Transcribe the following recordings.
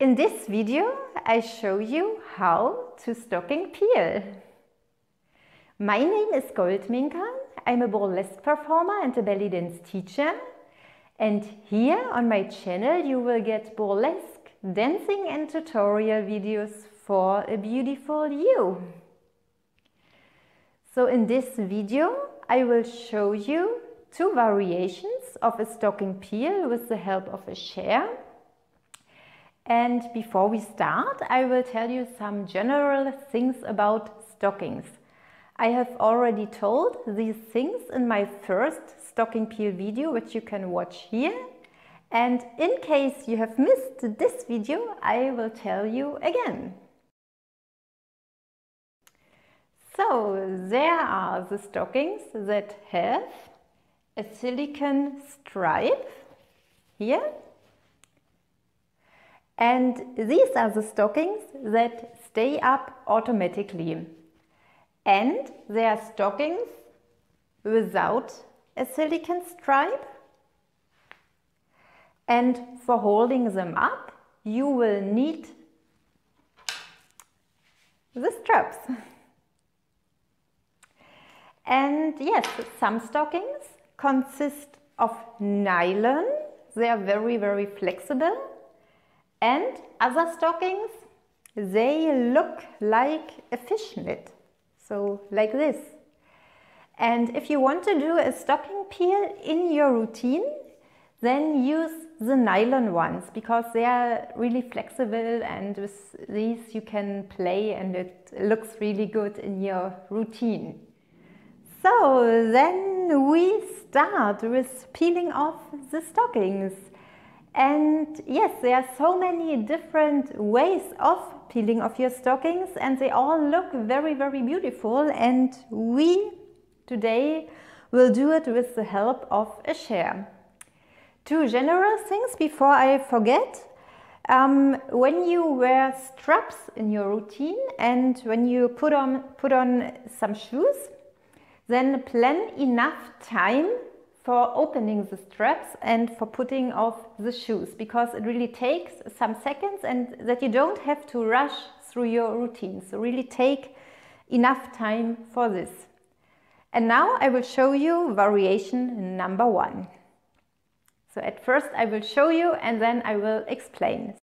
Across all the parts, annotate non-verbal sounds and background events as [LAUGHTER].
In this video, I show you how to stocking peel. My name is Goldminka. I'm a burlesque performer and a belly dance teacher. And here on my channel, you will get burlesque, dancing and tutorial videos for a beautiful you. So in this video, I will show you two variations of a stocking peel with the help of a chair. And before we start, I will tell you some general things about stockings. I have already told these things in my first stocking peel video, which you can watch here. And in case you have missed this video, I will tell you again. So there are the stockings that have a silicone stripe here. And these are the stockings that stay up automatically. And they are stockings without a silicone stripe. And for holding them up, you will need the straps. And yes, some stockings consist of nylon. They are very, very flexible. And other stockings, they look like a fishnet. So like this. And if you want to do a stocking peel in your routine, then use the nylon ones because they are really flexible and with these you can play and it looks really good in your routine. So then we start with peeling off the stockings. And yes, there are so many different ways of peeling off your stockings and they all look very, very beautiful. And we today will do it with the help of a chair. Two general things before I forget. Um, when you wear straps in your routine and when you put on, put on some shoes, then plan enough time for opening the straps and for putting off the shoes because it really takes some seconds and that you don't have to rush through your routine. So really take enough time for this. And now I will show you variation number one. So at first I will show you and then I will explain.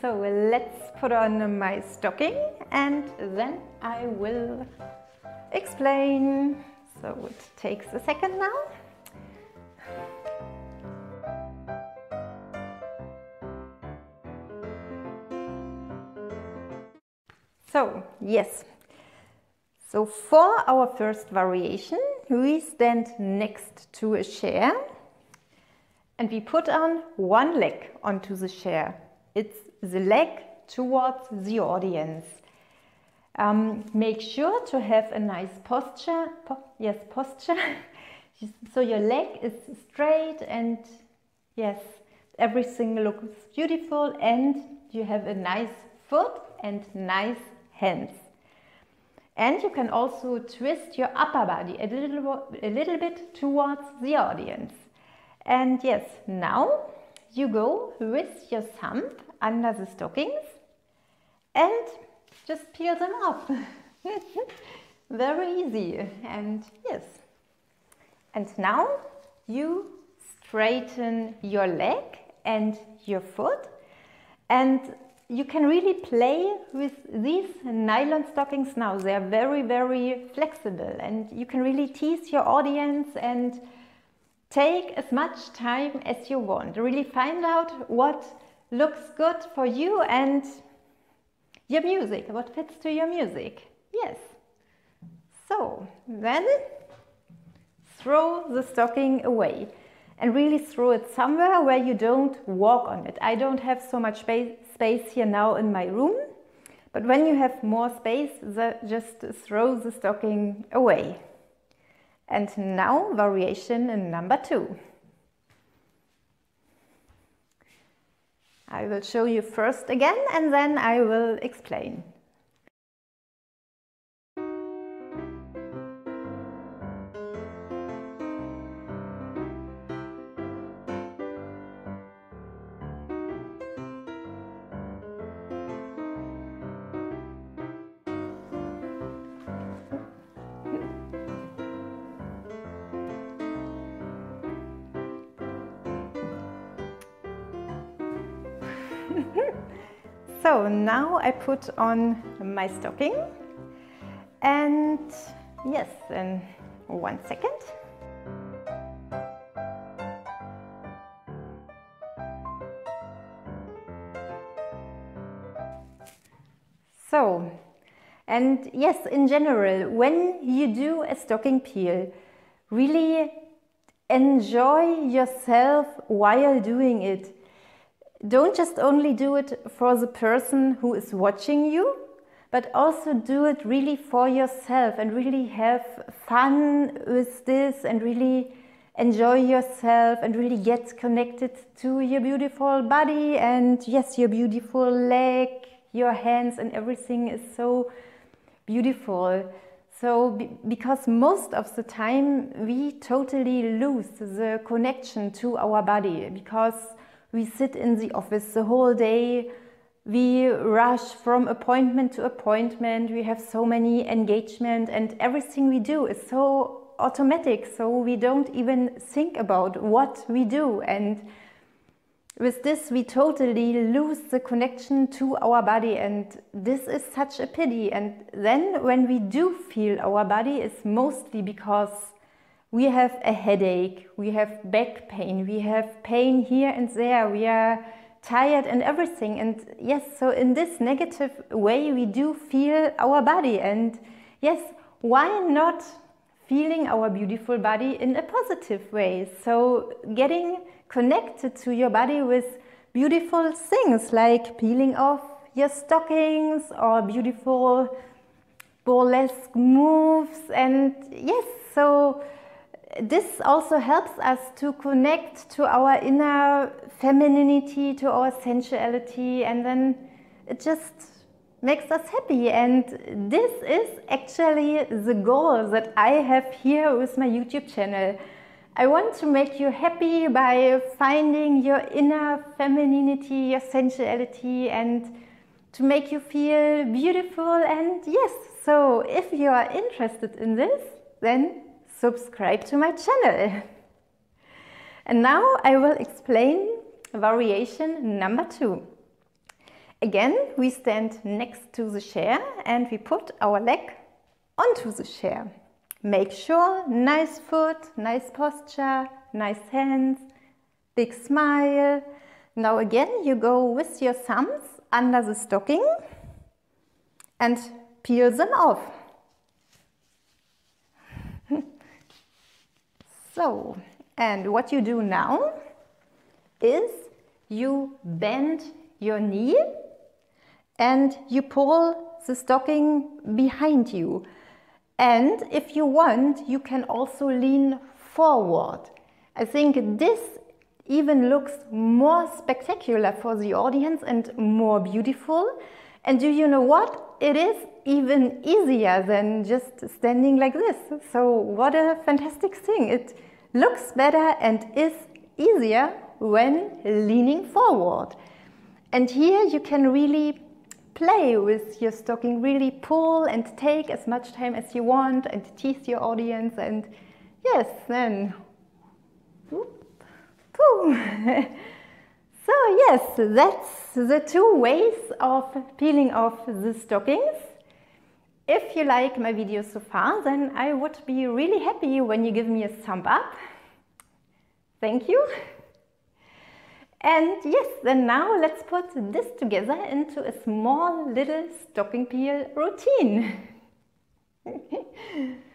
So let's put on my stocking and then I will explain. So it takes a second now. So yes, so for our first variation, we stand next to a chair and we put on one leg onto the chair. It's the leg towards the audience. Um, make sure to have a nice posture. Po yes, posture. [LAUGHS] so your leg is straight and yes, everything looks beautiful and you have a nice foot and nice hands. And you can also twist your upper body a little, a little bit towards the audience. And yes, now you go with your thumb under the stockings and just peel them off. [LAUGHS] Very easy and yes. And now you straighten your leg and your foot and you can really play with these nylon stockings now. They are very, very flexible and you can really tease your audience and take as much time as you want. Really find out what looks good for you and your music, what fits to your music. Yes. So then throw the stocking away. and really throw it somewhere where you don't walk on it. I don't have so much space here now in my room, but when you have more space, just throw the stocking away. And now variation in number two. I will show you first again and then I will explain. So now I put on my stocking and yes, in one second. So, and yes, in general, when you do a stocking peel, really enjoy yourself while doing it don't just only do it for the person who is watching you, but also do it really for yourself and really have fun with this and really enjoy yourself and really get connected to your beautiful body and yes, your beautiful leg, your hands and everything is so beautiful. So, because most of the time we totally lose the connection to our body because we sit in the office the whole day. We rush from appointment to appointment. We have so many engagement and everything we do is so automatic. So we don't even think about what we do. And with this, we totally lose the connection to our body. And this is such a pity. And then when we do feel our body, it's mostly because we have a headache, we have back pain, we have pain here and there, we are tired and everything. And yes, so in this negative way, we do feel our body. And yes, why not feeling our beautiful body in a positive way? So getting connected to your body with beautiful things like peeling off your stockings or beautiful burlesque moves. And yes, so this also helps us to connect to our inner femininity, to our sensuality, and then it just makes us happy. And this is actually the goal that I have here with my YouTube channel. I want to make you happy by finding your inner femininity, your sensuality, and to make you feel beautiful. And yes, so if you are interested in this, then subscribe to my channel. And now I will explain variation number two. Again, we stand next to the chair and we put our leg onto the chair. Make sure, nice foot, nice posture, nice hands, big smile. Now again, you go with your thumbs under the stocking and peel them off. So, and what you do now is you bend your knee and you pull the stocking behind you. And if you want, you can also lean forward. I think this even looks more spectacular for the audience and more beautiful. And do you know what? It is even easier than just standing like this. So what a fantastic thing. It looks better and is easier when leaning forward. And here you can really play with your stocking, really pull and take as much time as you want and tease your audience and yes, then whoop, boom. [LAUGHS] so yes, that's the two ways of peeling off the stockings. If you like my video so far, then I would be really happy when you give me a thumb up. Thank you. And yes, then now let's put this together into a small little stocking peel routine. [LAUGHS]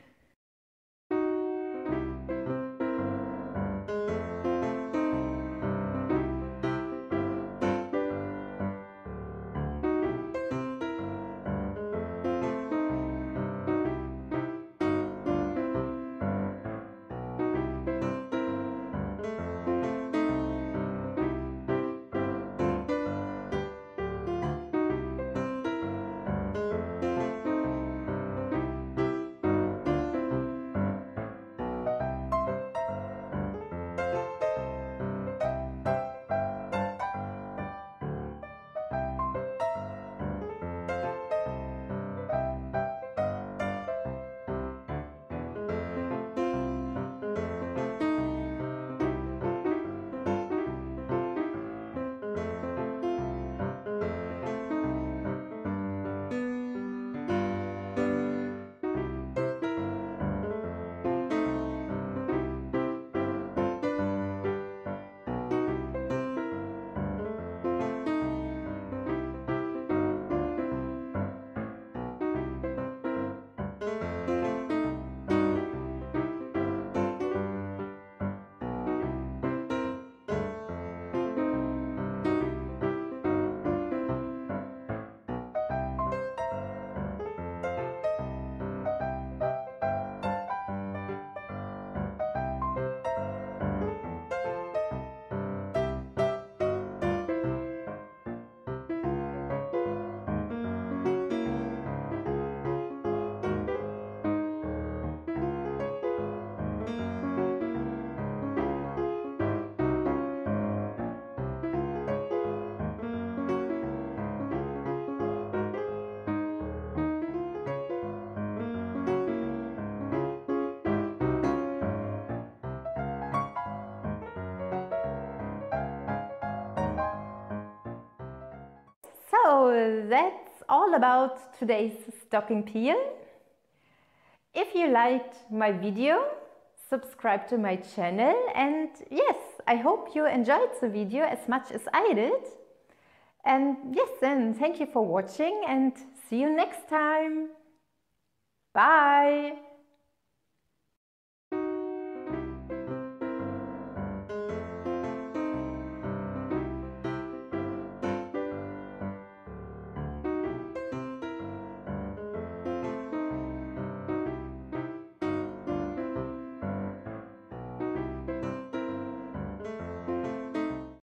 So that's all about today's stocking peel. If you liked my video, subscribe to my channel and yes, I hope you enjoyed the video as much as I did. And yes, then thank you for watching and see you next time. Bye!